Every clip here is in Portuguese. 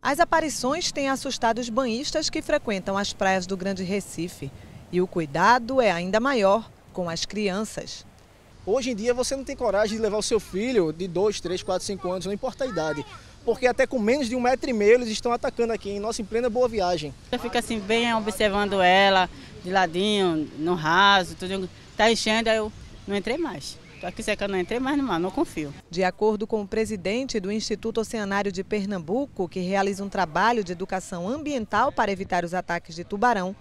As aparições têm assustado os banhistas que frequentam as praias do Grande Recife. E o cuidado é ainda maior com as crianças. Hoje em dia você não tem coragem de levar o seu filho de 2, 3, 4, 5 anos, não importa a idade. Porque até com menos de um metro e meio eles estão atacando aqui em nossa em plena boa viagem. Eu fico assim bem observando ela, de ladinho, no raso, tudo. Tá enchendo, aí eu não entrei mais. Aqui secando, não entrei mais no mar, não confio. De acordo com o presidente do Instituto Oceanário de Pernambuco, que realiza um trabalho de educação ambiental para evitar os ataques de tubarão,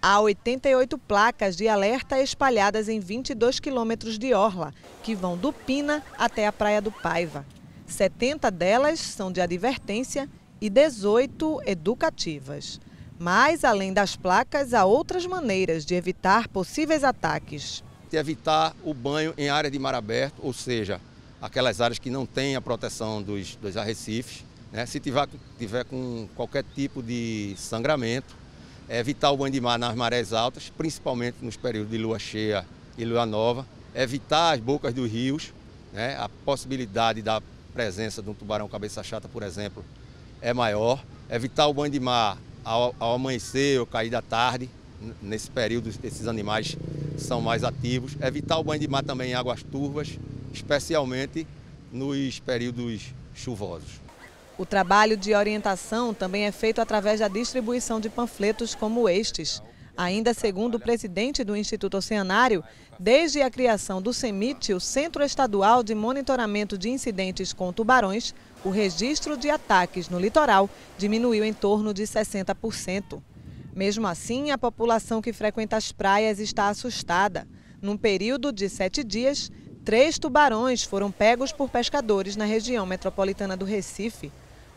há 88 placas de alerta espalhadas em 22 quilômetros de orla, que vão do Pina até a Praia do Paiva. 70 delas são de advertência e 18 educativas. Mas, além das placas, há outras maneiras de evitar possíveis ataques de evitar o banho em área de mar aberto, ou seja, aquelas áreas que não têm a proteção dos, dos arrecifes. Né? Se tiver, tiver com qualquer tipo de sangramento, é evitar o banho de mar nas marés altas, principalmente nos períodos de lua cheia e lua nova, evitar as bocas dos rios, né? a possibilidade da presença de um tubarão cabeça chata, por exemplo, é maior, evitar o banho de mar ao, ao amanhecer ou cair da tarde, nesse período esses animais são mais ativos. Evitar o banho de mar também em águas turvas, especialmente nos períodos chuvosos. O trabalho de orientação também é feito através da distribuição de panfletos como estes. Ainda segundo o presidente do Instituto Oceanário, desde a criação do CEMIT, o Centro Estadual de Monitoramento de Incidentes com Tubarões, o registro de ataques no litoral diminuiu em torno de 60%. Mesmo assim, a população que frequenta as praias está assustada. Num período de sete dias, três tubarões foram pegos por pescadores na região metropolitana do Recife.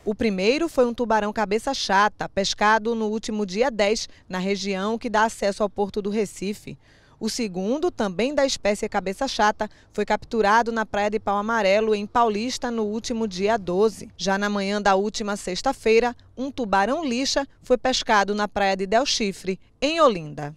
O primeiro foi um tubarão cabeça chata, pescado no último dia 10, na região que dá acesso ao porto do Recife. O segundo, também da espécie cabeça chata, foi capturado na Praia de Pau Amarelo, em Paulista, no último dia 12. Já na manhã da última sexta-feira, um tubarão lixa foi pescado na Praia de Del Chifre, em Olinda.